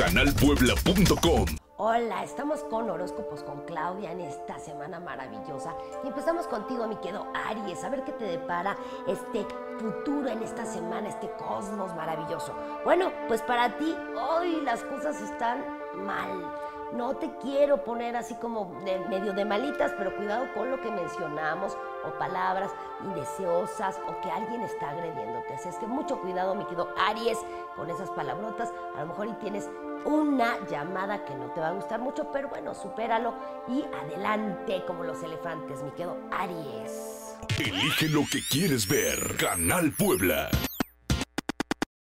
canalpuebla.com. Hola, estamos con horóscopos con Claudia en esta semana maravillosa y empezamos contigo, mi querido Aries, a ver qué te depara este futuro en esta semana, este cosmos maravilloso. Bueno, pues para ti hoy las cosas están mal. No te quiero poner así como de, medio de malitas, pero cuidado con lo que mencionamos o palabras indeseosas o que alguien está agrediéndote. Así es que mucho cuidado, mi querido Aries, con esas palabrotas. A lo mejor y tienes una llamada que no te va a gustar mucho, pero bueno, supéralo y adelante como los elefantes, mi querido Aries. Elige lo que quieres ver. Canal Puebla.